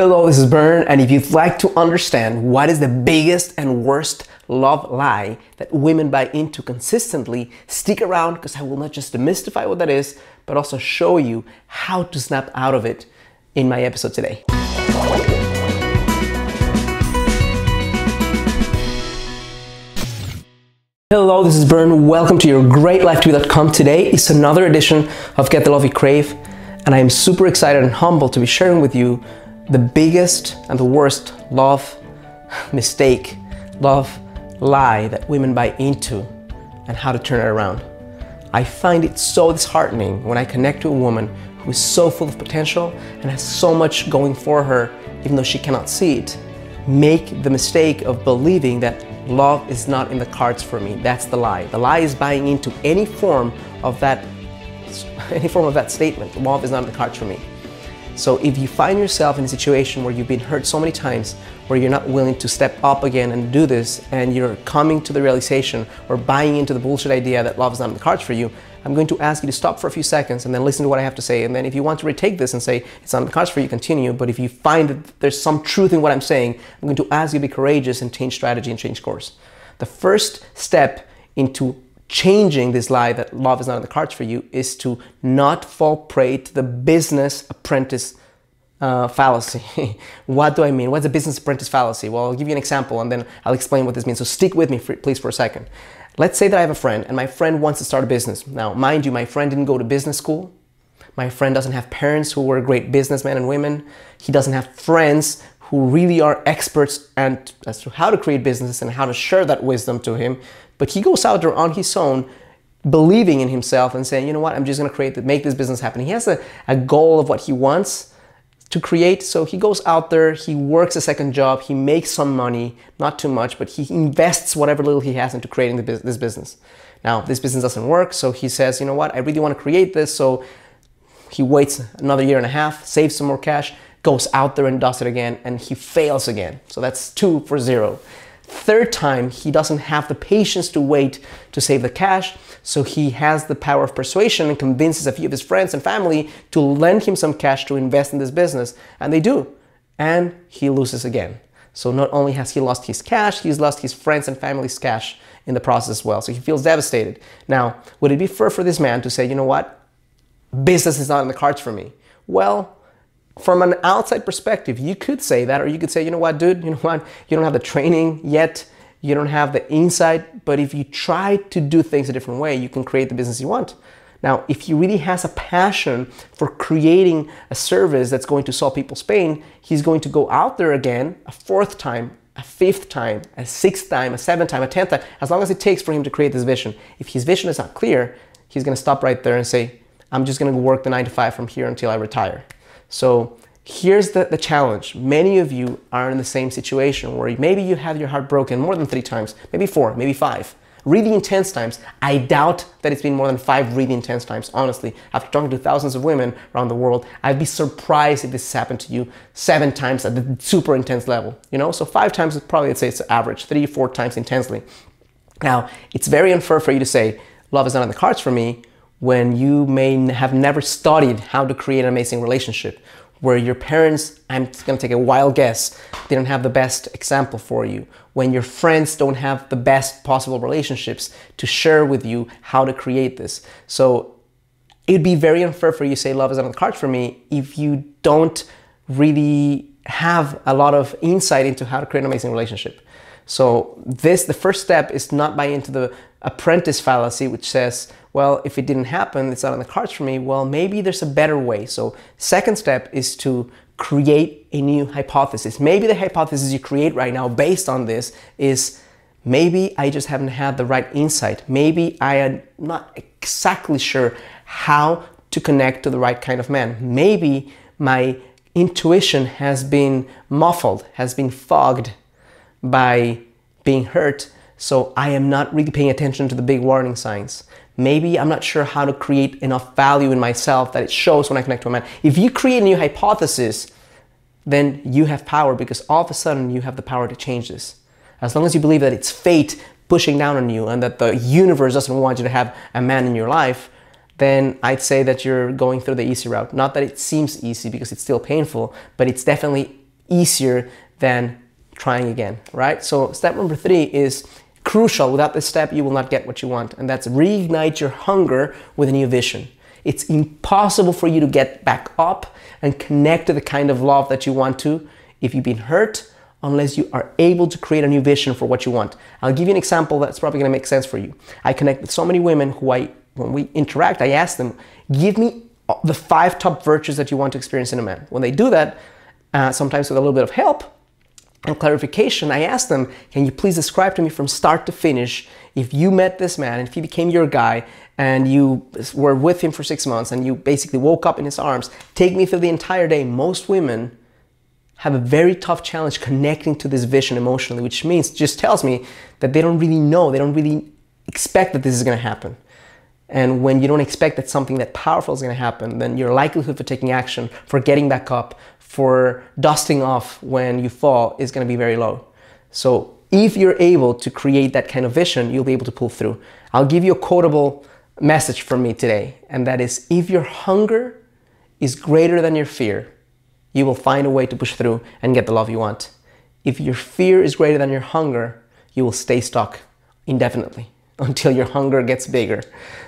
Hello, this is Bern, and if you'd like to understand what is the biggest and worst love lie that women buy into consistently, stick around because I will not just demystify what that is, but also show you how to snap out of it in my episode today. Hello, this is Bern. Welcome to your great life greatlifetv.com. Today is another edition of Get the Love You Crave, and I am super excited and humbled to be sharing with you the biggest and the worst love mistake, love lie that women buy into and how to turn it around. I find it so disheartening when I connect to a woman who is so full of potential and has so much going for her, even though she cannot see it, make the mistake of believing that love is not in the cards for me. That's the lie. The lie is buying into any form of that any form of that statement. Love is not in the cards for me. So if you find yourself in a situation where you've been hurt so many times, where you're not willing to step up again and do this, and you're coming to the realization or buying into the bullshit idea that love is not in the cards for you, I'm going to ask you to stop for a few seconds and then listen to what I have to say. And then if you want to retake this and say it's not in the cards for you, continue. But if you find that there's some truth in what I'm saying, I'm going to ask you to be courageous and change strategy and change course. The first step into changing this lie that love is not in the cards for you is to not fall prey to the business apprentice uh, fallacy. what do I mean? What's a business apprentice fallacy? Well, I'll give you an example and then I'll explain what this means. So stick with me, for, please, for a second. Let's say that I have a friend and my friend wants to start a business. Now, mind you, my friend didn't go to business school. My friend doesn't have parents who were great businessmen and women. He doesn't have friends who really are experts and as to how to create business and how to share that wisdom to him. But he goes out there on his own, believing in himself and saying, you know what, I'm just gonna create, make this business happen. He has a, a goal of what he wants to create. So he goes out there, he works a second job, he makes some money, not too much, but he invests whatever little he has into creating the, this business. Now, this business doesn't work, so he says, you know what, I really want to create this. So he waits another year and a half, saves some more cash, goes out there and does it again, and he fails again. So that's two for zero. Third time, he doesn't have the patience to wait to save the cash, so he has the power of persuasion and convinces a few of his friends and family to lend him some cash to invest in this business, and they do. And he loses again. So not only has he lost his cash, he's lost his friends and family's cash in the process as well. So he feels devastated. Now, would it be fair for this man to say, you know what? Business is not in the cards for me. Well, from an outside perspective, you could say that, or you could say, you know what, dude, you know what, you don't have the training yet, you don't have the insight, but if you try to do things a different way, you can create the business you want. Now, if he really has a passion for creating a service that's going to solve people's pain, he's going to go out there again a fourth time, a fifth time, a sixth time, a seventh time, a tenth time, as long as it takes for him to create this vision. If his vision is not clear, he's going to stop right there and say, I'm just going to work the nine to five from here until I retire. So here's the, the challenge. Many of you are in the same situation where maybe you have your heart broken more than three times, maybe four, maybe five. Really intense times. I doubt that it's been more than five really intense times, honestly. After talking to thousands of women around the world, I'd be surprised if this happened to you seven times at the super intense level. You know, so five times is probably, I'd say it's average, three, four times intensely. Now, it's very unfair for you to say, love is not in the cards for me, when you may have never studied how to create an amazing relationship, where your parents, I'm gonna take a wild guess, they don't have the best example for you, when your friends don't have the best possible relationships to share with you how to create this. So it'd be very unfair for you to say love is on the cards for me if you don't really have a lot of insight into how to create an amazing relationship. So this, the first step is not buy into the apprentice fallacy, which says, well, if it didn't happen, it's not on the cards for me. Well, maybe there's a better way. So second step is to create a new hypothesis. Maybe the hypothesis you create right now based on this is maybe I just haven't had the right insight. Maybe I am not exactly sure how to connect to the right kind of man. Maybe my intuition has been muffled, has been fogged by being hurt. So I am not really paying attention to the big warning signs. Maybe I'm not sure how to create enough value in myself that it shows when I connect to a man. If you create a new hypothesis, then you have power because all of a sudden you have the power to change this. As long as you believe that it's fate pushing down on you and that the universe doesn't want you to have a man in your life, then I'd say that you're going through the easy route. Not that it seems easy because it's still painful, but it's definitely easier than trying again, right? So step number three is crucial. Without this step, you will not get what you want. And that's reignite your hunger with a new vision. It's impossible for you to get back up and connect to the kind of love that you want to if you've been hurt unless you are able to create a new vision for what you want. I'll give you an example that's probably going to make sense for you. I connect with so many women who I when we interact, I ask them, give me the five top virtues that you want to experience in a man. When they do that, uh, sometimes with a little bit of help and clarification, I ask them, can you please describe to me from start to finish if you met this man if he became your guy and you were with him for six months and you basically woke up in his arms, take me through the entire day. Most women have a very tough challenge connecting to this vision emotionally, which means just tells me that they don't really know, they don't really expect that this is going to happen. And when you don't expect that something that powerful is going to happen, then your likelihood for taking action, for getting back up, for dusting off when you fall is going to be very low. So if you're able to create that kind of vision, you'll be able to pull through. I'll give you a quotable message from me today, and that is if your hunger is greater than your fear, you will find a way to push through and get the love you want. If your fear is greater than your hunger, you will stay stuck indefinitely until your hunger gets bigger.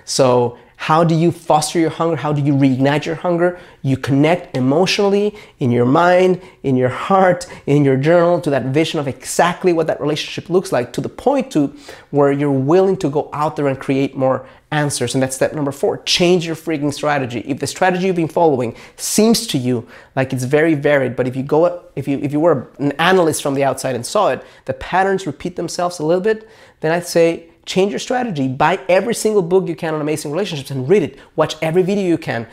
So how do you foster your hunger? How do you reignite your hunger? You connect emotionally in your mind, in your heart, in your journal to that vision of exactly what that relationship looks like to the point to where you're willing to go out there and create more answers. And that's step number four. Change your freaking strategy. If the strategy you've been following seems to you like it's very varied, but if you go if you if you were an analyst from the outside and saw it, the patterns repeat themselves a little bit, then I'd say change your strategy. Buy every single book you can on amazing relationships and read it. Watch every video you can.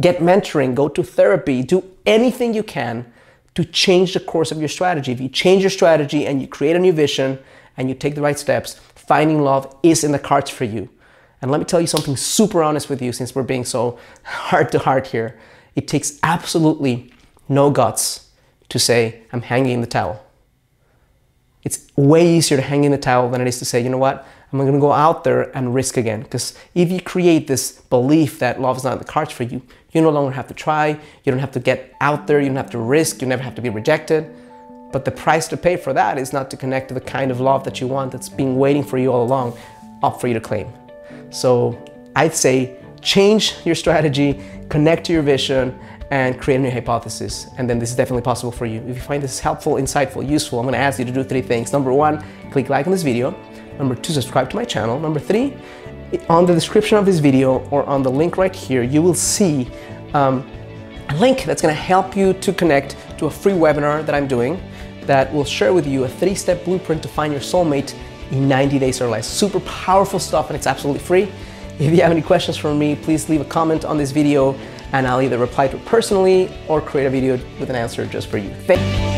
Get mentoring, go to therapy, do anything you can to change the course of your strategy. If you change your strategy and you create a new vision and you take the right steps, finding love is in the cards for you. And let me tell you something super honest with you since we're being so heart to heart here. It takes absolutely no guts to say, I'm hanging in the towel. It's way easier to hang in the towel than it is to say, you know what, I'm going to go out there and risk again. Because if you create this belief that love is not in the cards for you, you no longer have to try, you don't have to get out there, you don't have to risk, you never have to be rejected. But the price to pay for that is not to connect to the kind of love that you want that's been waiting for you all along, up for you to claim. So I'd say change your strategy, connect to your vision, and create a new hypothesis. And then this is definitely possible for you. If you find this helpful, insightful, useful, I'm gonna ask you to do three things. Number one, click like on this video. Number two, subscribe to my channel. Number three, on the description of this video or on the link right here, you will see um, a link that's gonna help you to connect to a free webinar that I'm doing that will share with you a three-step blueprint to find your soulmate in 90 days or less. Super powerful stuff and it's absolutely free. If you have any questions for me, please leave a comment on this video and I'll either reply to it personally or create a video with an answer just for you. Thank